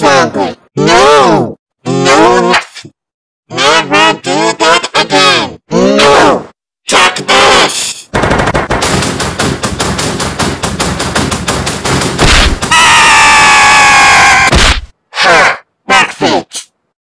Dad,